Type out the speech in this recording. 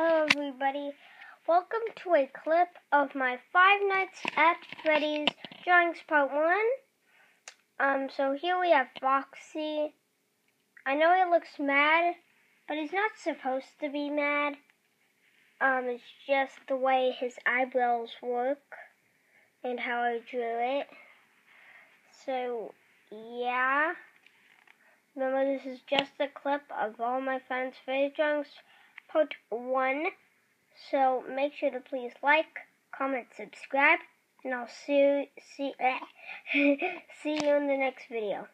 Hello everybody. Welcome to a clip of my Five Nights at Freddy's Drawings Part 1. Um, so here we have Foxy. I know he looks mad, but he's not supposed to be mad. Um, it's just the way his eyebrows work and how I drew it. So, yeah. Remember, this is just a clip of all my friends' face drawings, part one. So make sure to please like, comment, subscribe, and I'll see see see you in the next video.